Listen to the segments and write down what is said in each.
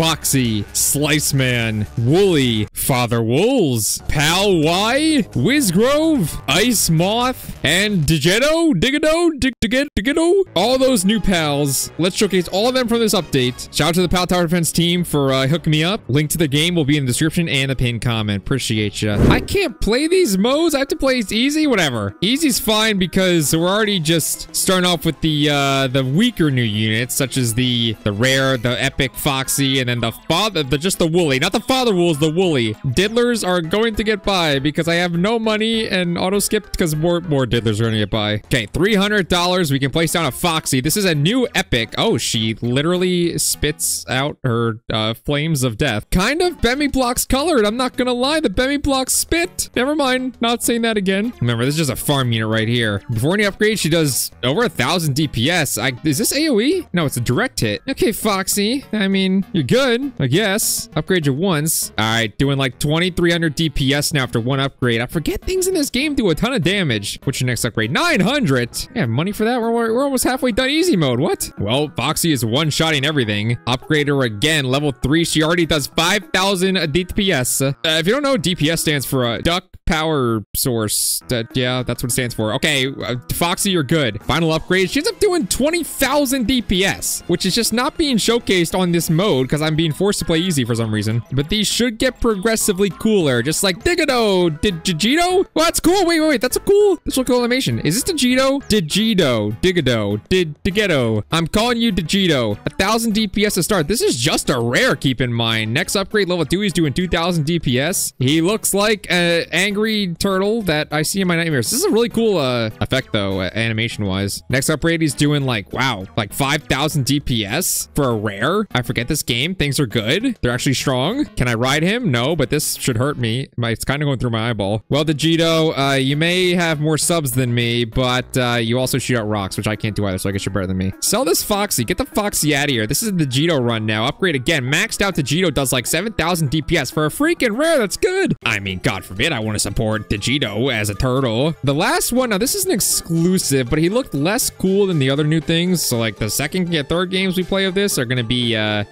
Foxy, Slice Man, Wooly, Father Wolves, Pal Y, Wizgrove, Ice Moth, and Digito, Digito, Dig Digito, Digito. All those new pals. Let's showcase all of them from this update. Shout out to the Pal Tower Defense team for uh, hooking me up. Link to the game will be in the description and the pinned comment. Appreciate you. I can't play these modes. I have to play easy. Whatever. Easy's fine because we're already just starting off with the uh, the weaker new units, such as the the rare, the epic Foxy, and then the father, the just the woolly, not the father wolves, the woolly. Diddlers are going to get by because I have no money and auto skipped because more more diddlers are going to get by. Okay, three hundred dollars. We can place down a Foxy. This is a new epic. Oh, she literally spits out her uh, flames of death. Kind of Bemmy blocks colored. I'm not gonna lie. The Bemmy blocks spit. Never mind. Not saying that again. Remember, this is just a farm unit right here. Before any upgrade, she does over a thousand DPS. I, is this AoE? No, it's a direct hit. Okay, Foxy. I mean, you're good, I guess. Upgrade you once. All right, doing like 2,300 DPS now after one upgrade. I forget things in this game do a ton of damage. What's your next upgrade? 900. Yeah, money for that? We're, we're almost halfway done easy mode. What? Well, Foxy is one-shotting everything. Upgrade her again. Level 3. She already does 5,000 DPS. Uh, if you don't know, DPS stands for uh, Duck Power Source. Uh, yeah, that's what it stands for. Okay, uh, Foxy, you're good. Final upgrade. She ends up doing 20,000 DPS, which is just not being showcased on this mode because I'm being forced to play easy for some reason. But these should get progressively cooler, just like Digito. Did Digito? Well, that's cool. Wait, wait, wait. That's a cool. This a cool animation. Is this Digito? Digito. Digito. Did Digito. I'm calling you Digito. A thousand DPS to start. This is just a rare. Keep in mind. Next upgrade level two. He's doing 2,000 DPS. He looks like an angry turtle that I see in my nightmares. This is a really cool uh, effect though, uh, animation wise. Next upgrade, he's doing like wow, like 5,000 DPS for a rare. I forget this game. Things are good. They're actually strong. Can I ride him? No, but this should hurt me. My, it's kind of going through my eyeball. Well, Digito, uh, you may have more subs than me, but uh, you also shoot out rocks, which I can't do either, so I guess you're better than me. Sell this Foxy. Get the Foxy out of here. This is the Digito run now. Upgrade again. Maxed out Digito does like 7,000 DPS for a freaking rare. That's good. I mean, God forbid I want to support Digito as a turtle. The last one, now this is an exclusive, but he looked less cool than the other new things. So like the second and third games we play of this are going to be uh,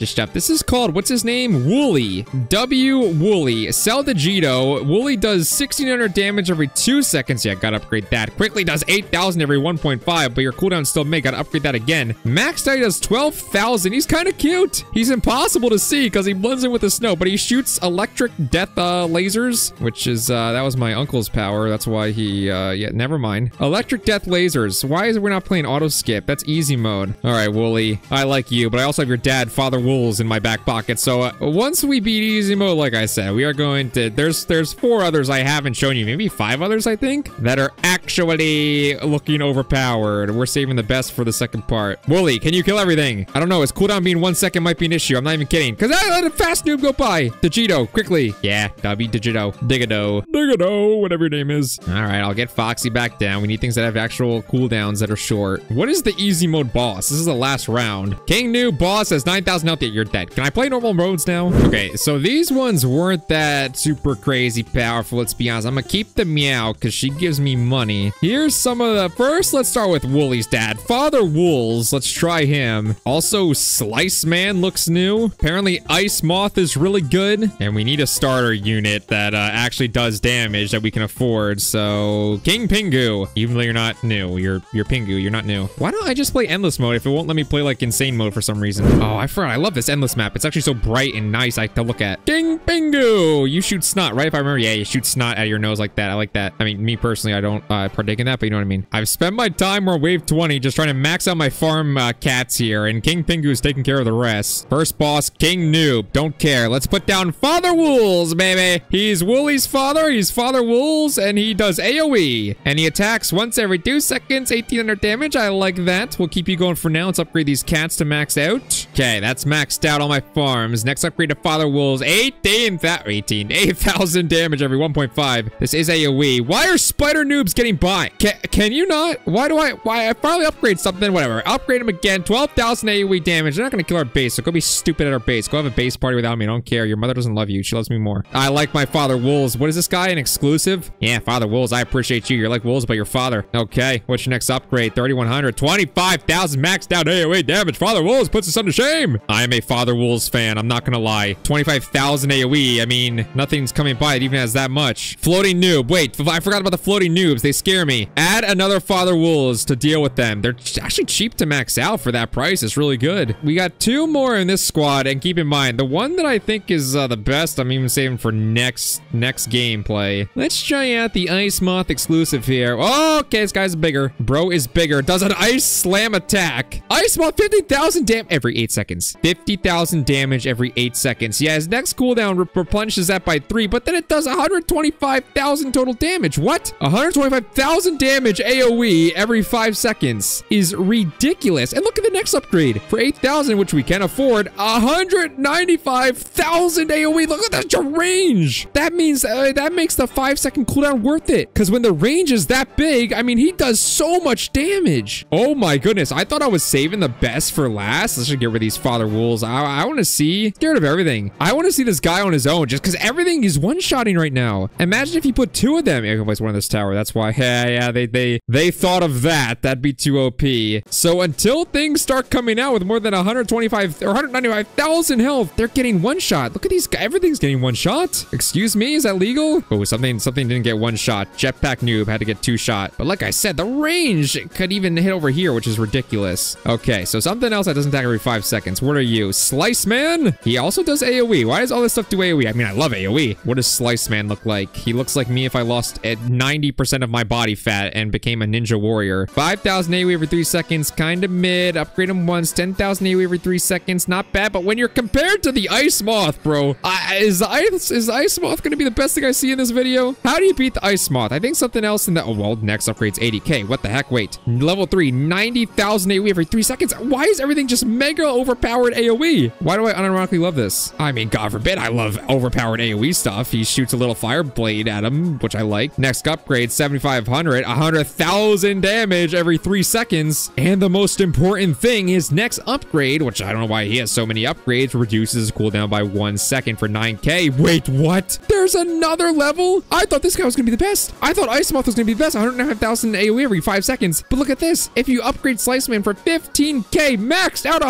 lot. This is called, what's his name? Wooly. W Wooly. Sell Digito. Wooly does 1600 damage every two seconds. Yeah, gotta upgrade that. Quickly does 8,000 every 1.5, but your cooldown still may. Gotta upgrade that again. Max Day does 12,000. He's kind of cute. He's impossible to see because he blends in with the snow, but he shoots electric death uh, lasers, which is, uh, that was my uncle's power. That's why he, uh, yeah, never mind. Electric death lasers. Why is it we're not playing auto skip? That's easy mode. All right, Wooly. I like you, but I also have your dad, Father Wolves, in my back pocket. So uh, once we beat easy mode, like I said, we are going to, there's, there's four others I haven't shown you, maybe five others, I think, that are actually looking overpowered. We're saving the best for the second part. Wooly, can you kill everything? I don't know. His cooldown being one second might be an issue. I'm not even kidding. Because I let a fast noob go by. Digito, quickly. Yeah, W Digito. Digito. Digito, whatever your name is. All right, I'll get Foxy back down. We need things that have actual cooldowns that are short. What is the easy mode boss? This is the last round. King Noob boss has 9,000 health, yet you're dead. Can I play normal modes now? Okay, so these ones weren't that super crazy powerful, let's be honest. I'm gonna keep the meow because she gives me money. Here's some of the... First, let's start with Wooly's dad. Father Wolves. Let's try him. Also, Slice Man looks new. Apparently, Ice Moth is really good. And we need a starter unit that uh, actually does damage that we can afford. So, King Pingu. Even though you're not new. You're, you're Pingu. You're not new. Why don't I just play Endless Mode if it won't let me play, like, Insane Mode for some reason? Oh, I forgot. I love this Endless map. It's actually so bright and nice I, to look at. King Pingu. You shoot snot, right? If I remember. Yeah, you shoot snot out of your nose like that. I like that. I mean, me personally, I don't uh, partake in that, but you know what I mean. I've spent my time on wave 20 just trying to max out my farm uh, cats here, and King Pingu is taking care of the rest. First boss, King Noob. Don't care. Let's put down Father Wolves, baby. He's Wooly's father. He's Father Wolves, and he does AoE. And he attacks once every two seconds, 1800 damage. I like that. We'll keep you going for now. Let's upgrade these cats to max out. Okay, that's maxed out on my farms. Next upgrade to Father Wolves, 18, 18, 8,000 damage every 1.5. This is AoE. Why are spider noobs getting by? Can, can you not? Why do I, why, I finally upgrade something, whatever. Upgrade him again, 12,000 AoE damage. They're not gonna kill our base, so go be stupid at our base. Go have a base party without me, I don't care. Your mother doesn't love you, she loves me more. I like my Father Wolves. What is this guy, an exclusive? Yeah, Father Wolves, I appreciate you. You're like Wolves, but your father. Okay, what's your next upgrade? 3,100, 25,000 maxed out AoE damage. Father Wolves puts us under shame. I'm anime Father Wolves fan. I'm not gonna lie. 25,000 AoE. I mean, nothing's coming by it even has that much. Floating noob. Wait, I forgot about the floating noobs. They scare me. Add another Father Wolves to deal with them. They're actually cheap to max out for that price. It's really good. We got two more in this squad, and keep in mind, the one that I think is uh, the best, I'm even saving for next next gameplay. Let's try out the Ice Moth exclusive here. Oh, okay, this guy's bigger. Bro is bigger. Does an Ice Slam attack. Ice Moth, 50,000 damage every 8 seconds. 50,000 damage every 8 seconds. Yeah, his next cooldown re replenishes that by 3, but then it does 125,000 total damage. What? 125,000 damage AoE every 5 seconds is ridiculous. And look at the next upgrade. For 8,000, which we can afford, 195,000 AoE. Look at that range. That means uh, that makes the 5 second cooldown worth it. Because when the range is that big, I mean, he does so much damage. Oh my goodness. I thought I was saving the best for last. Let's just get rid of these Father Wolves. I, I want to see, scared of everything. I want to see this guy on his own just because everything is one-shotting right now. Imagine if you put two of them. Yeah, place one of this tower. That's why. Yeah, yeah, they, they, they thought of that. That'd be too OP. So until things start coming out with more than 125 or 195,000 health, they're getting one shot. Look at these guys. Everything's getting one shot. Excuse me? Is that legal? Oh, something, something didn't get one shot. Jetpack noob had to get two shot. But like I said, the range could even hit over here, which is ridiculous. Okay, so something else that doesn't attack every five seconds. What are you? Slice Man? He also does AoE. Why does all this stuff do AoE? I mean, I love AoE. What does Slice Man look like? He looks like me if I lost at 90% of my body fat and became a ninja warrior. 5,000 AoE every three seconds, kind of mid. Upgrade him once, 10,000 AoE every three seconds, not bad. But when you're compared to the Ice Moth, bro, is Ice is Ice Moth going to be the best thing I see in this video? How do you beat the Ice Moth? I think something else in that. Oh, well, next upgrade's 80k. What the heck? Wait, level three, 90,000 AoE every three seconds. Why is everything just mega overpowered AoE? Why do I unironically love this? I mean, God forbid I love overpowered AoE stuff. He shoots a little fire blade at him, which I like. Next upgrade, 7,500, 100,000 damage every three seconds. And the most important thing, his next upgrade, which I don't know why he has so many upgrades, reduces his cooldown by one second for 9k. Wait, what? There's another level? I thought this guy was gonna be the best. I thought Ice Moth was gonna be the best, 105,000 AoE every five seconds. But look at this. If you upgrade Slice Man for 15k, maxed out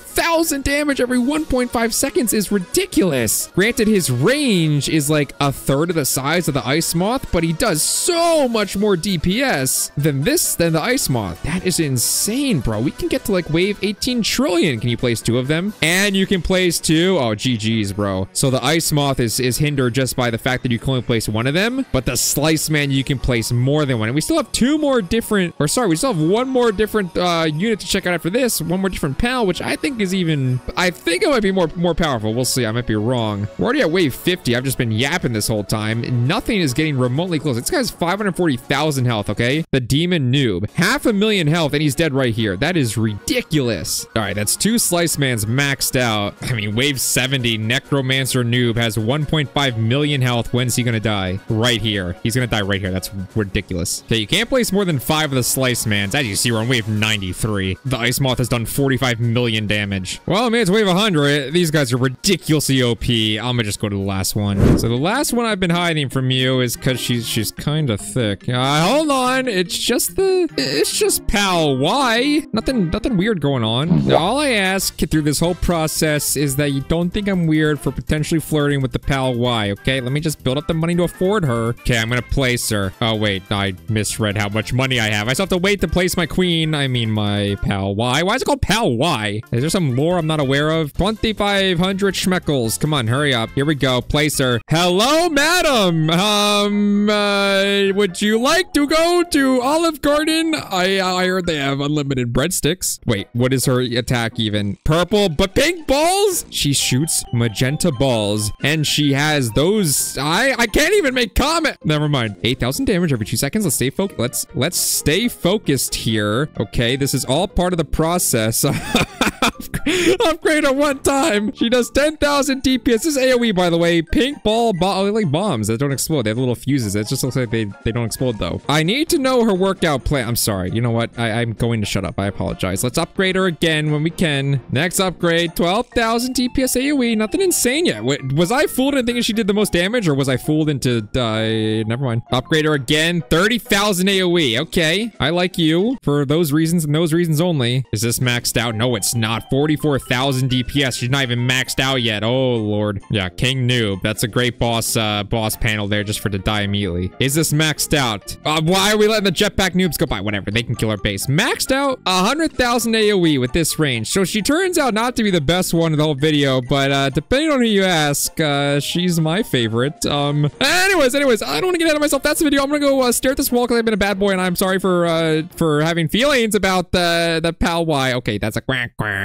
175,000 damage every 1.5 seconds is ridiculous. Granted, his range is like a third of the size of the Ice Moth, but he does so much more DPS than this, than the Ice Moth. That is insane, bro. We can get to like wave 18 trillion. Can you place two of them? And you can place two. Oh, GG's, bro. So the Ice Moth is, is hindered just by the fact that you can only place one of them, but the Slice Man, you can place more than one. And we still have two more different, or sorry, we still have one more different uh, unit to check out after this. One more different pal, which I think is even, I think it might be more, more powerful. We'll see. I might be wrong. We're already at wave 50. I've just been yapping this whole time. Nothing is getting remotely close. This guy's 540,000 health, okay? The Demon Noob. Half a million health, and he's dead right here. That is ridiculous. All right, that's two Slice Mans maxed out. I mean, wave 70, Necromancer Noob has 1.5 million health. When's he gonna die? Right here. He's gonna die right here. That's ridiculous. Okay, you can't place more than five of the Slice Mans. As you see, we're on wave 93. The Ice Moth has done 45 million damage. Well, I mean, it's wave 100. These guys are ridiculously OP. I'm gonna just go to the last one. So the last one I've been hiding from you is because she's she's kind of thick. Uh, hold on. It's just the... It's just Pal Y. Nothing, nothing weird going on. All I ask through this whole process is that you don't think I'm weird for potentially flirting with the Pal Y, okay? Let me just build up the money to afford her. Okay, I'm gonna place her. Oh, wait. I misread how much money I have. I still have to wait to place my queen. I mean, my Pal Y. Why is it called Pal Y? Is there some lore I'm not aware of? 2,500 schmeckles. Come on, hurry up. Here we go. Placer. Hello, madam. Um, uh, would you like to go to Olive Garden? I, I heard they have unlimited breadsticks. Wait, what is her attack even? Purple, but pink balls? She shoots magenta balls, and she has those. I, I can't even make comment. Never mind. 8,000 damage every two seconds. Let's stay focused. Let's, let's stay focused here. Okay, this is all part of the process. Upgrade her one time. She does 10,000 DPS. This is AoE, by the way. Pink ball, bo oh, like bombs that don't explode. They have little fuses. It just looks like they, they don't explode, though. I need to know her workout plan. I'm sorry. You know what? I, I'm going to shut up. I apologize. Let's upgrade her again when we can. Next upgrade, 12,000 DPS AoE. Nothing insane yet. Wait, was I fooled into thinking she did the most damage, or was I fooled into... Uh, never mind. Upgrade her again. 30,000 AoE. Okay. I like you for those reasons and those reasons only. Is this maxed out? No, it's not not. 44,000 DPS. She's not even maxed out yet. Oh, lord. Yeah, King Noob. That's a great boss uh, boss panel there just for to die immediately. Is this maxed out? Uh, why are we letting the jetpack noobs go by? Whatever. They can kill our base. Maxed out 100,000 AoE with this range. So she turns out not to be the best one in the whole video, but uh, depending on who you ask, uh, she's my favorite. Um, anyways, anyways, I don't want to get ahead of myself. That's the video. I'm going to go uh, stare at this wall because I've been a bad boy and I'm sorry for uh, for having feelings about the, the Pal Y. Okay, that's a quack quack.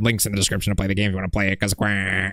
Links in the description to play the game if you want to play it because.